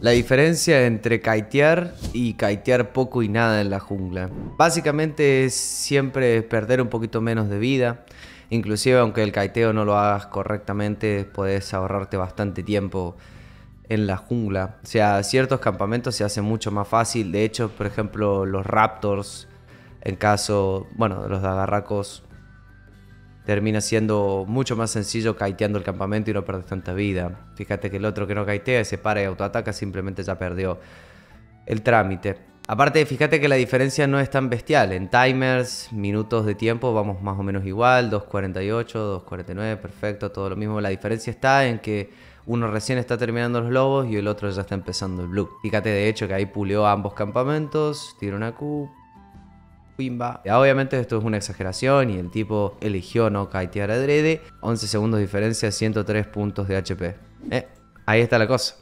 La diferencia entre kitear y kitear poco y nada en la jungla. Básicamente es siempre perder un poquito menos de vida. Inclusive aunque el kiteo no lo hagas correctamente, puedes ahorrarte bastante tiempo en la jungla. O sea, ciertos campamentos se hacen mucho más fácil. De hecho, por ejemplo, los raptors, en caso, bueno, de los agarracos, termina siendo mucho más sencillo kiteando el campamento y no perder tanta vida. Fíjate que el otro que no kitea se para y autoataca simplemente ya perdió el trámite. Aparte, fíjate que la diferencia no es tan bestial. En timers, minutos de tiempo, vamos más o menos igual. 2.48, 2.49, perfecto, todo lo mismo. La diferencia está en que uno recién está terminando los lobos y el otro ya está empezando el blue. Fíjate de hecho que ahí pulió ambos campamentos, tiró una Q, pimba. Obviamente esto es una exageración y el tipo eligió no kitear adrede. 11 segundos de diferencia, 103 puntos de HP. Eh, ahí está la cosa.